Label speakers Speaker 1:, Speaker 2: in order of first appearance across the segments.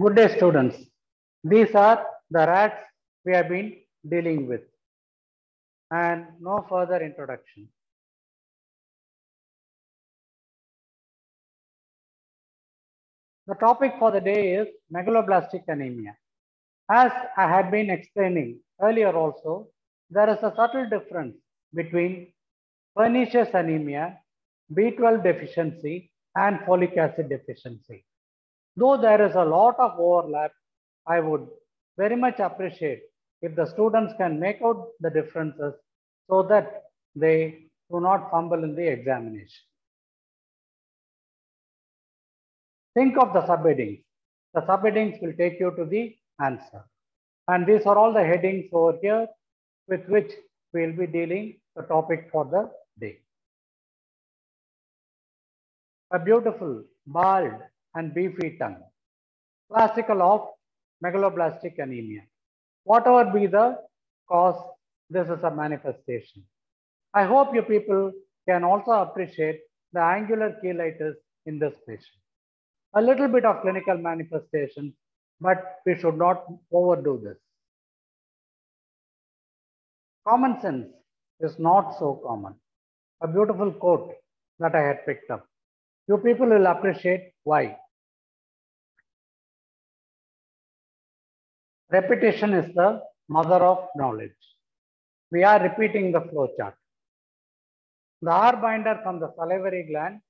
Speaker 1: Good day, students. These are the rats we have been dealing with. And no further introduction. The topic for the day is megaloblastic anemia. As I had been explaining earlier also, there is a subtle difference between pernicious anemia, B12 deficiency, and folic acid deficiency. Though there is a lot of overlap, I would very much appreciate if the students can make out the differences so that they do not fumble in the examination. Think of the subheadings. The subheadings will take you to the answer. And these are all the headings over here with which we will be dealing the topic for the day. A beautiful, bald, and beefy tongue. Classical of megaloblastic anemia. Whatever be the cause, this is a manifestation. I hope you people can also appreciate the angular cheilitis in this patient. A little bit of clinical manifestation, but we should not overdo this. Common sense is not so common. A beautiful quote that I had picked up. You people will appreciate why. Repetition is the mother of knowledge. We are repeating the flow chart. The R binder from the salivary gland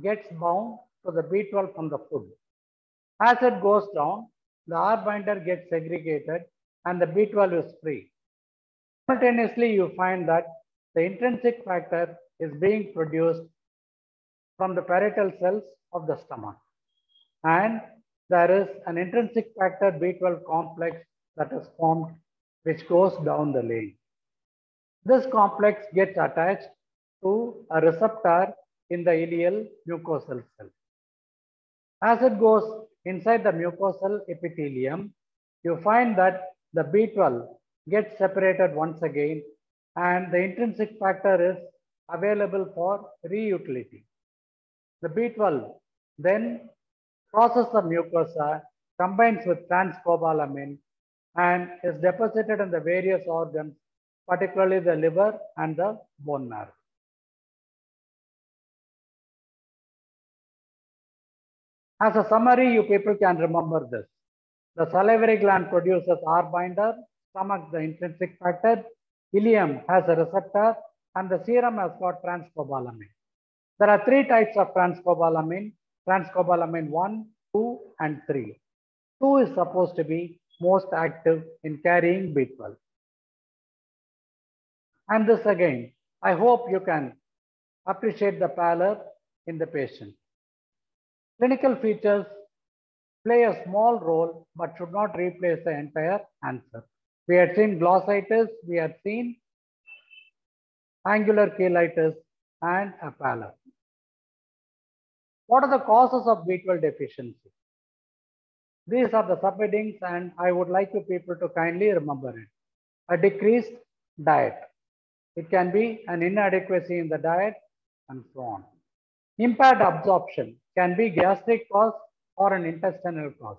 Speaker 1: gets bound to the B12 from the food. As it goes down, the R binder gets segregated and the B12 is free. Simultaneously, you find that the intrinsic factor is being produced from the parietal cells of the stomach. And there is an intrinsic factor B12 complex that is formed which goes down the lane. This complex gets attached to a receptor in the ileal mucosal cell. As it goes inside the mucosal epithelium, you find that the B12 gets separated once again and the intrinsic factor is available for reutility. The B12 then crosses the mucosa, combines with transcobalamin, and is deposited in the various organs, particularly the liver and the bone marrow. As a summary, you people can remember this. The salivary gland produces R binder, stomach the intrinsic factor, ileum has a receptor, and the serum has got transcobalamin. There are three types of transcobalamin, transcobalamin 1, 2, and 3. 2 is supposed to be most active in carrying B12. And this again, I hope you can appreciate the pallor in the patient. Clinical features play a small role, but should not replace the entire answer. We had seen glossitis, we had seen angular cheilitis, and a pallor. What are the causes of B12 deficiency? These are the subheadings and I would like you people to kindly remember it. A decreased diet. It can be an inadequacy in the diet and so on. Impaired absorption can be gastric cause or an intestinal cause.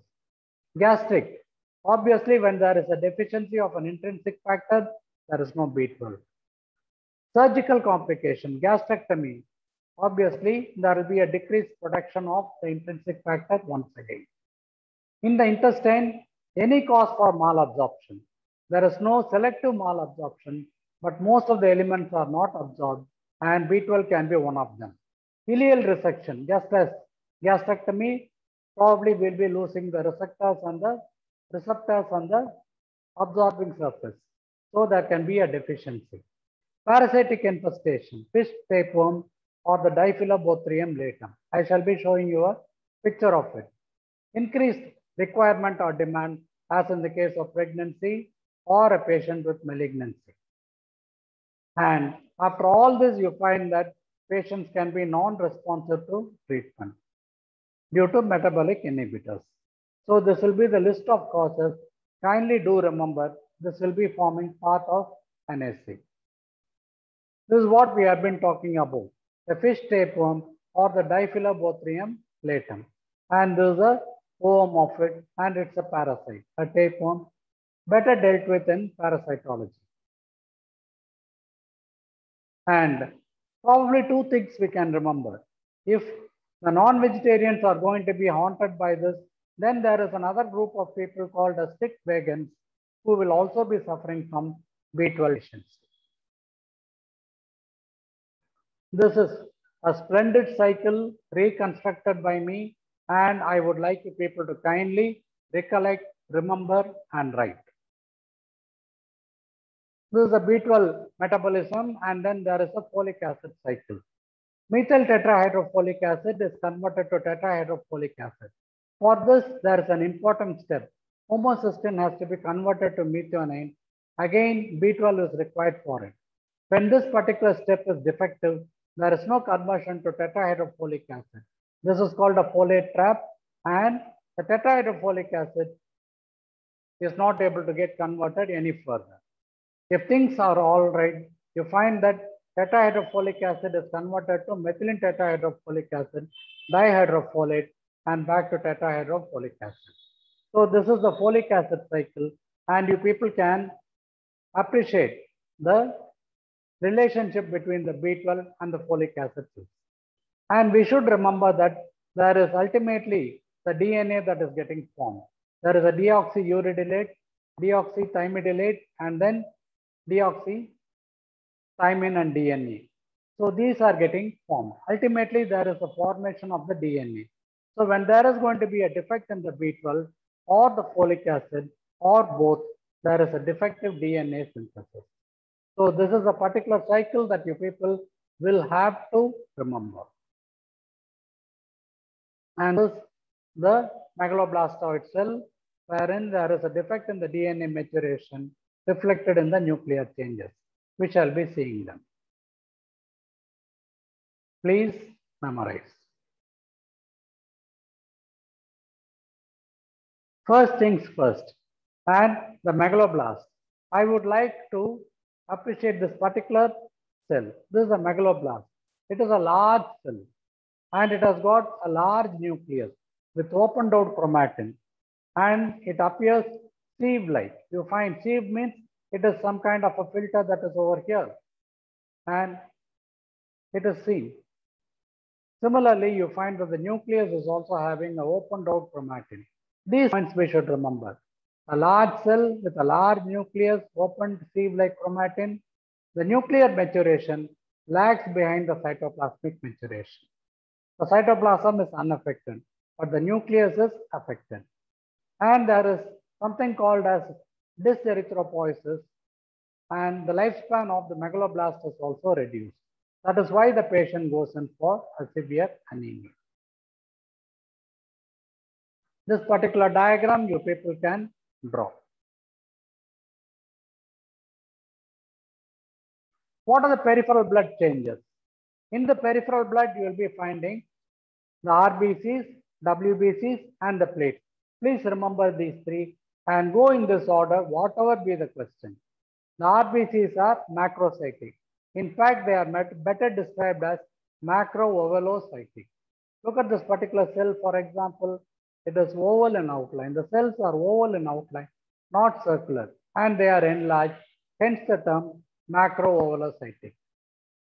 Speaker 1: Gastric, obviously when there is a deficiency of an intrinsic factor, there is no B12. Surgical complication, gastrectomy, obviously there will be a decreased production of the intrinsic factor once again. In the intestine, any cause for malabsorption. There is no selective malabsorption, but most of the elements are not absorbed and B12 can be one of them. Ileal resection, just as gastrectomy, probably will be losing the receptors on the receptors on the absorbing surface. So there can be a deficiency. Parasitic infestation, fish tapeworm or the Diphyllobothrium latum. I shall be showing you a picture of it. Increased requirement or demand as in the case of pregnancy or a patient with malignancy. And after all this, you find that patients can be non-responsive to treatment due to metabolic inhibitors. So this will be the list of causes. Kindly do remember, this will be forming part of NSC. This is what we have been talking about, the fish tapeworm or the Diphyllobothrium latum. And this is a oomorphic, and it's a parasite, a tapeworm, better dealt with in parasitology. And probably two things we can remember. If the non-vegetarians are going to be haunted by this, then there is another group of people called as stick vegans who will also be suffering from B12 deficiency. This is a splendid cycle reconstructed by me and I would like you people to kindly recollect, remember and write. This is a B12 metabolism and then there is a folic acid cycle. Methyl tetrahydrofolic acid is converted to tetrahydrofolic acid. For this, there is an important step. Homocysteine has to be converted to methionine. Again, B12 is required for it. When this particular step is defective, there is no conversion to tetrahydrofolic acid. This is called a folate trap and the tetrahydrofolic acid is not able to get converted any further. If things are all right, you find that tetrahydrofolic acid is converted to methylene tetrahydrofolic acid, dihydrofolate, and back to tetrahydrofolic acid. So this is the folic acid cycle, and you people can appreciate the relationship between the B12 and the folic acid. And we should remember that there is ultimately the DNA that is getting formed. There is a deoxyuridylate, deoxythymidylate, and then deoxythymine and DNA. So these are getting formed. Ultimately, there is a formation of the DNA. So when there is going to be a defect in the B12 or the folic acid or both, there is a defective DNA synthesis. So this is a particular cycle that you people will have to remember. And this the megaloblastoid cell wherein there is a defect in the DNA maturation reflected in the nuclear changes. We shall be seeing them. Please memorize. First things first, and the megaloblast. I would like to appreciate this particular cell. This is a megaloblast. It is a large cell and it has got a large nucleus with opened out chromatin and it appears sieve-like. You find sieve means it is some kind of a filter that is over here and it is seen. Similarly, you find that the nucleus is also having an opened out chromatin. These points we should remember. A large cell with a large nucleus, opened sieve-like chromatin. The nuclear maturation lags behind the cytoplasmic maturation. The cytoplasm is unaffected, but the nucleus is affected. And there is something called as dyserythropoiesis, and the lifespan of the megaloblast is also reduced. That is why the patient goes in for a severe anemia. This particular diagram you people can draw. What are the peripheral blood changes? In the peripheral blood, you will be finding the RBCs, WBCs, and the platelets. Please remember these three and go in this order, whatever be the question. The RBCs are macrocytic. In fact, they are better described as macroovalocytic. Look at this particular cell, for example, it is oval in outline. The cells are oval in outline, not circular, and they are enlarged, hence the term macroovalocytic.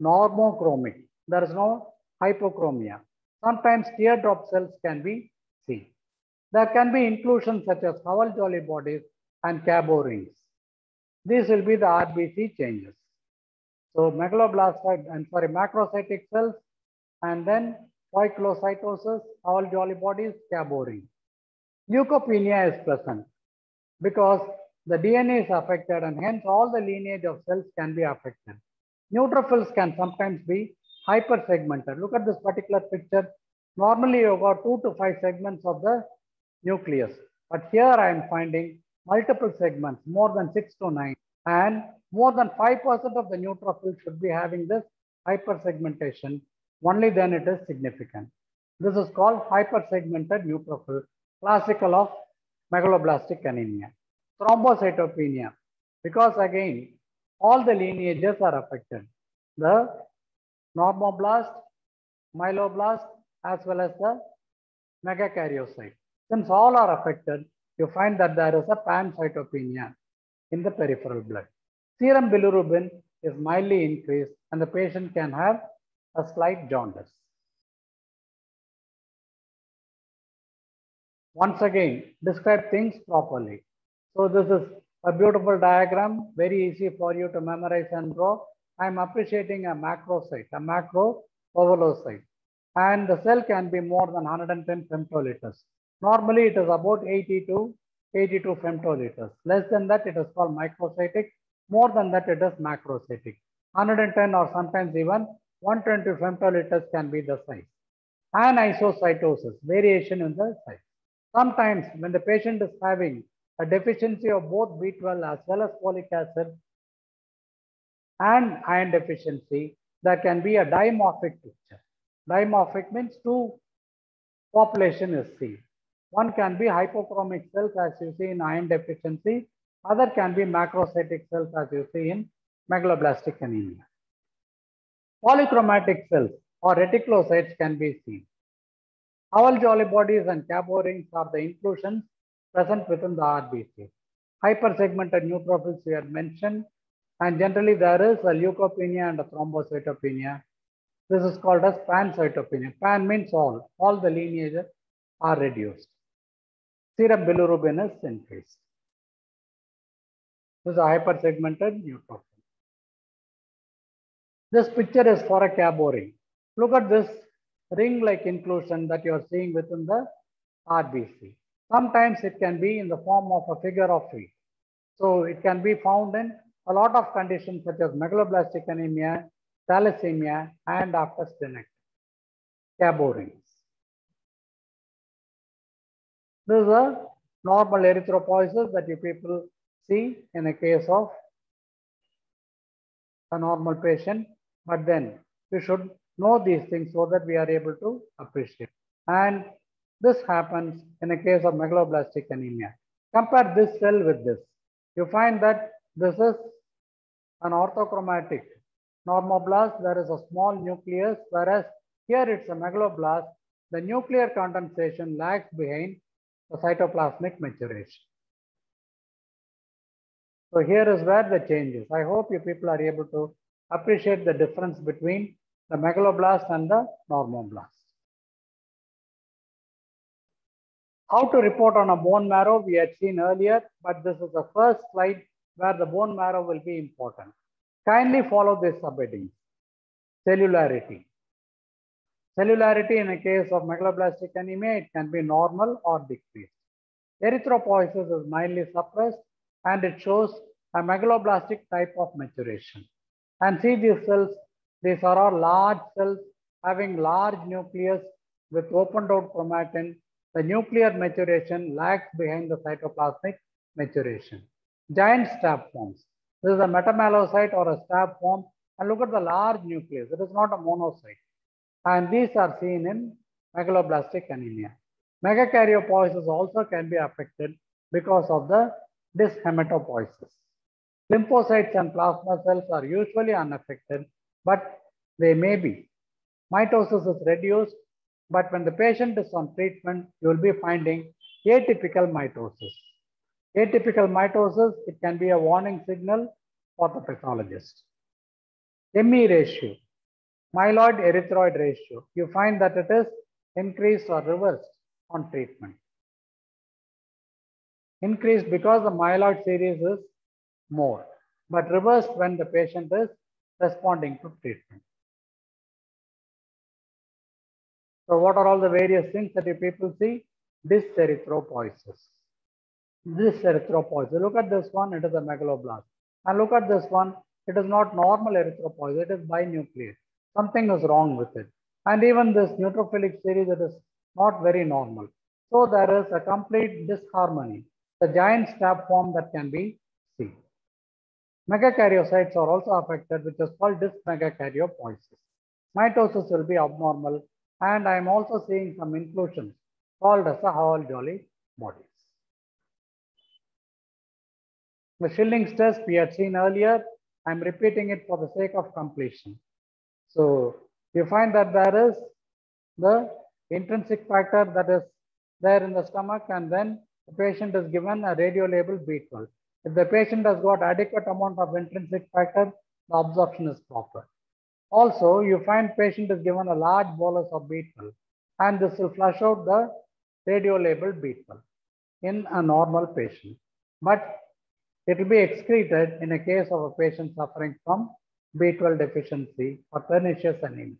Speaker 1: Normochromic, there is no hypochromia. Sometimes teardrop cells can be seen. There can be inclusions such as Howell-Jolly bodies and Cabot rings. These will be the RBC changes. So megaloblastoid and sorry, macrocytic cells, and then poikilocytosis, Howell-Jolly bodies, Cabot ring. Leukopenia is present because the DNA is affected and hence all the lineage of cells can be affected. Neutrophils can sometimes be hypersegmented. Look at this particular picture. Normally you've got two to five segments of the nucleus. But here I am finding multiple segments, more than six to nine. And more than 5% of the neutrophils should be having this hypersegmentation. Only then it is significant. This is called hypersegmented neutrophil, classical of megaloblastic anemia. Thrombocytopenia, because again, all the lineages are affected. The normoblast, myeloblast, as well as the megakaryocyte. Since all are affected, you find that there is a pancytopenia in the peripheral blood. Serum bilirubin is mildly increased and the patient can have a slight jaundice. Once again, describe things properly. So this is a beautiful diagram, very easy for you to memorize and draw. I'm appreciating a macrocyte, a macro ovalocyte. And the cell can be more than 110 femtoliters. Normally it is about 80 to 82 femtoliters. Less than that, it is called microcytic. More than that, it is macrocytic. 110 or sometimes even 120 femtoliters can be the size. And isocytosis, variation in the size. Sometimes when the patient is having a deficiency of both B12 as well as folic acid and iron deficiency, there can be a dimorphic picture. Dimorphic means two population is seen. One can be hypochromic cells as you see in iron deficiency. Other can be macrocytic cells as you see in megaloblastic anemia. Polychromatic cells or reticulocytes can be seen. Howell-Jolly bodies and Cabot rings are the inclusions present within the RBC. Hypersegmented neutrophils we had mentioned, and generally there is a leukopenia and a thrombocytopenia. This is called as pancytopenia. Pan means all. All the lineages are reduced. Serum bilirubin is increased. This is a hypersegmented neutrophil. This picture is for a Cabot ring. Look at this ring-like inclusion that you are seeing within the RBC. Sometimes it can be in the form of a figure of eight. So it can be found in a lot of conditions such as megaloblastic anemia, thalassemia, and after splenectomy. Cabot rings. This is a normal erythropoiesis that you people see in a case of a normal patient, but then you should know these things so that we are able to appreciate. And this happens in a case of megaloblastic anemia. Compare this cell with this. You find that this is an orthochromatic normoblast. There is a small nucleus, whereas here it's a megaloblast. The nuclear condensation lags behind the cytoplasmic maturation. So here is where the change is. I hope you people are able to appreciate the difference between the megaloblast and the normoblast. How to report on a bone marrow we had seen earlier, but this is the first slide where the bone marrow will be important. Kindly follow this subheading. Cellularity. Cellularity in a case of megaloblastic anemia, it can be normal or decreased. Erythropoiesis is mildly suppressed and it shows a megaloblastic type of maturation. And see these cells, these are all large cells having large nucleus with opened out chromatin. The nuclear maturation lags behind the cytoplasmic maturation. Giant stab forms. This is a metamyelocyte or a stab form. And look at the large nucleus. It is not a monocyte. And these are seen in megaloblastic anemia. Megakaryopoiesis also can be affected because of the dyshematopoiesis. Lymphocytes and plasma cells are usually unaffected, but they may be. Mitosis is reduced, but when the patient is on treatment, you will be finding atypical mitosis. Atypical mitosis, it can be a warning signal for the pathologist. ME ratio, myeloid erythroid ratio, you find that it is increased or reversed on treatment. Increased because the myeloid series is more, but reversed when the patient is responding to treatment. So what are all the various things that you people see? This erythropoiesis. This erythropoiesis. Look at this one, it is a megaloblast. And look at this one, it is not normal erythropoiesis, it is binucleate. Something is wrong with it. And even this neutrophilic series, it is not very normal. So there is a complete disharmony, the giant stab form that can be seen. Megakaryocytes are also affected, which is called dysmegakaryopoiesis. Mitosis will be abnormal, and I am also seeing some inclusions called as a Howell-Jolly bodies. The Schilling's test we had seen earlier, I'm repeating it for the sake of completion. So you find that there is the intrinsic factor that is there in the stomach and then the patient is given a radio label B12. If the patient has got adequate amount of intrinsic factor, the absorption is proper. Also, you find patient is given a large bolus of B12 and this will flush out the radio labeled B12 in a normal patient. But it will be excreted in a case of a patient suffering from B12 deficiency or pernicious anemia.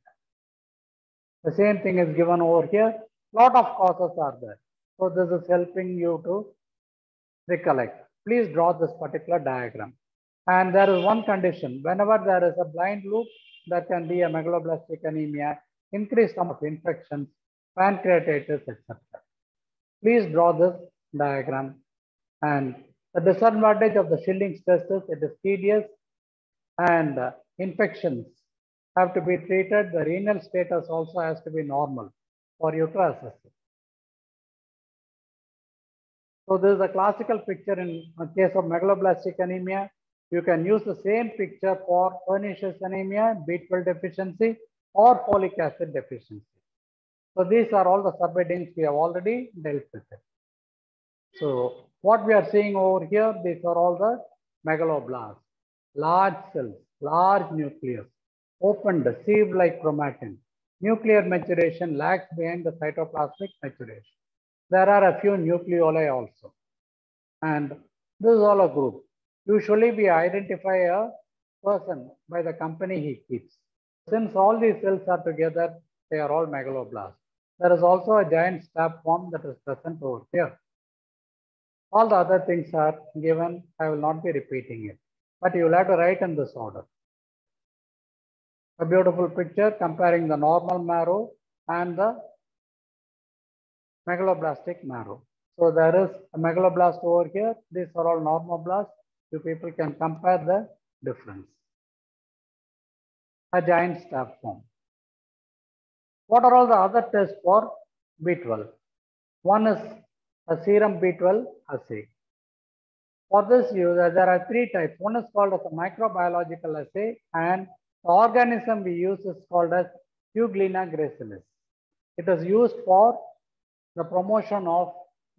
Speaker 1: The same thing is given over here. Lot of causes are there. So this is helping you to recollect. Please draw this particular diagram. And there is one condition. Whenever there is a blind loop, there can be a megaloblastic anemia, increased number of infections, pancreatitis, etc. Please draw this diagram. And the disadvantage of the test is it is tedious and uh, infections have to be treated. The renal status also has to be normal for to. So this is a classical picture in a case of megaloblastic anemia. You can use the same picture for pernicious anemia, B12 deficiency, or folic acid deficiency. So these are all the subheadings we have already dealt with. It. So what we are seeing over here, these are all the megaloblasts, large cells, large nucleus, opened, sieve-like chromatin. Nuclear maturation lags behind the cytoplasmic maturation. There are a few nucleoli also. And this is all a group. Usually we identify a person by the company he keeps. Since all these cells are together, they are all megaloblasts. There is also a giant stab form that is present over here. All the other things are given. I will not be repeating it, but you will have to write in this order. A beautiful picture comparing the normal marrow and the megaloblastic marrow. So there is a megaloblast over here. These are all normoblasts. You people can compare the difference. A giant stab form. What are all the other tests for B12? One is a serum B12 assay. For this use, there are three types. One is called as a microbiological assay and the organism we use is called as Euglena gracilis. It is used for the promotion of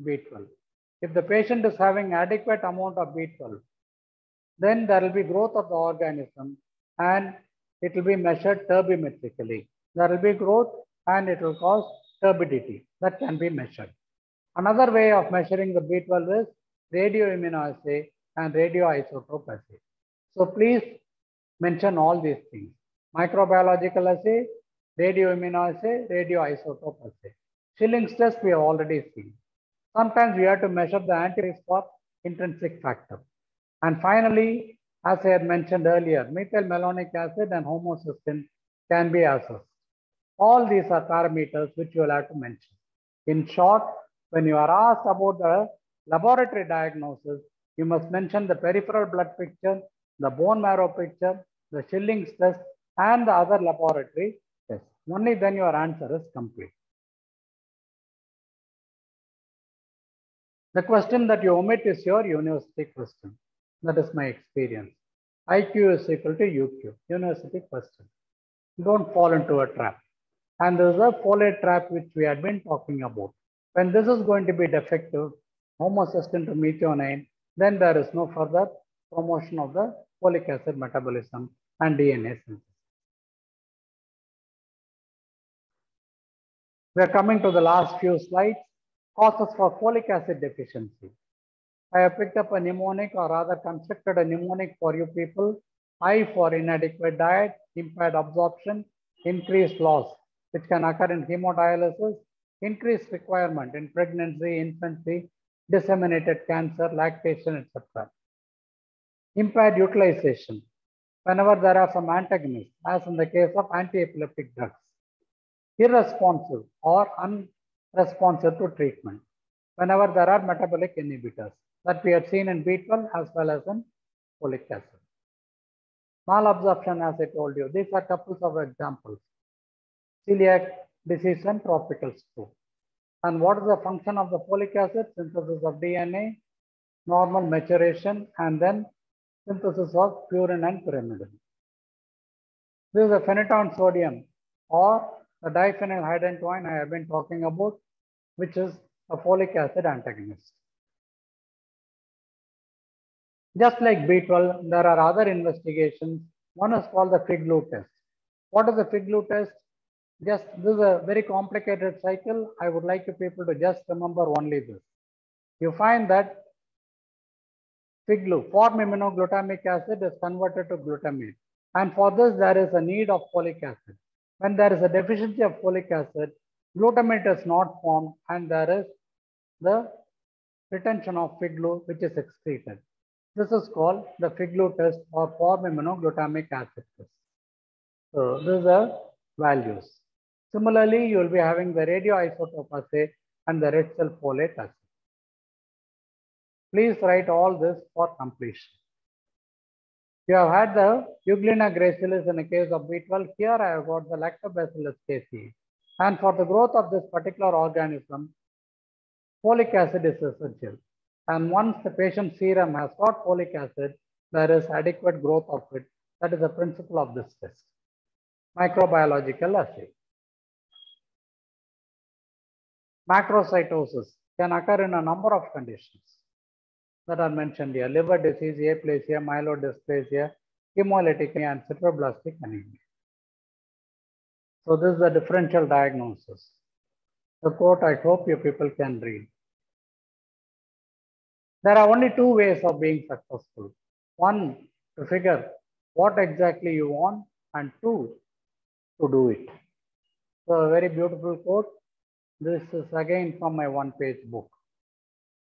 Speaker 1: B12. If the patient is having adequate amount of B12, then there will be growth of the organism and it will be measured turbimetrically. There will be growth and it will cause turbidity that can be measured. Another way of measuring the B12 is radioimmunoassay and radioisotope assay. So please mention all these things. Microbiological assay, radioimmunoassay, radioisotope assay. Schilling's test we have already seen. Sometimes we have to measure the antibodies for intrinsic factor. And finally, as I had mentioned earlier, methyl malonic acid and homocysteine can be assessed. All these are parameters which you will have to mention. In short, when you are asked about the laboratory diagnosis, you must mention the peripheral blood picture, the bone marrow picture, the Schilling's test, and the other laboratory tests. Only then your answer is complete. The question that you omit is your university question. That is my experience. IQ is equal to UQ, university question. Don't fall into a trap. And there's a folate trap which we had been talking about. When this is going to be defective, homocysteine to methionine, then there is no further promotion of the folic acid metabolism and DNA synthesis. We are coming to the last few slides. Causes for folic acid deficiency. I have picked up a mnemonic or rather constructed a mnemonic for you people. I for inadequate diet, impaired absorption, increased loss, which can occur in hemodialysis, increased requirement in pregnancy, infancy, disseminated cancer, lactation, etc. Impaired utilization, whenever there are some antagonists, as in the case of anti-epileptic drugs. Irresponsive or unresponsive to treatment, whenever there are metabolic inhibitors that we had seen in B12 as well as in folic acid. Malabsorption, as I told you, these are couples of examples. Celiac disease and tropical sprue. And what is the function of the folic acid? Synthesis of DNA, normal maturation, and then synthesis of purine and pyrimidine. This is a phenytoin sodium or the diphenyl hydantoin I have been talking about, which is a folic acid antagonist. Just like B12, there are other investigations. One is called the fig test. What is the fig test? Just this is a very complicated cycle. I would like you people to just remember only this. You find that FIGLU, formiminoglutamate acid is converted to glutamate. And for this, there is a need of folic acid. When there is a deficiency of folic acid, glutamate is not formed and there is the retention of FIGLU which is excreted. This is called the fig glue test or formiminoglutamate acid test. So these are values. Similarly, you will be having the radioisotope assay and the red cell folate assay. Please write all this for completion. You have had the Euglena gracilis in the case of B12. Here I have got the Lactobacillus casei. And for the growth of this particular organism, folic acid is essential. And once the patient's serum has got folic acid, there is adequate growth of it. That is the principle of this test. Microbiological assay. Macrocytosis can occur in a number of conditions that are mentioned here. Liver disease, aplasia, myelodysplasia, hemolytic and sideroblastic anemia. So this is the differential diagnosis. The quote I hope you people can read. There are only two ways of being successful. One, to figure what exactly you want, and two, to do it. So a very beautiful quote. This is again from my one page book.